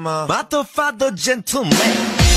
I'm a motherfucker gentleman.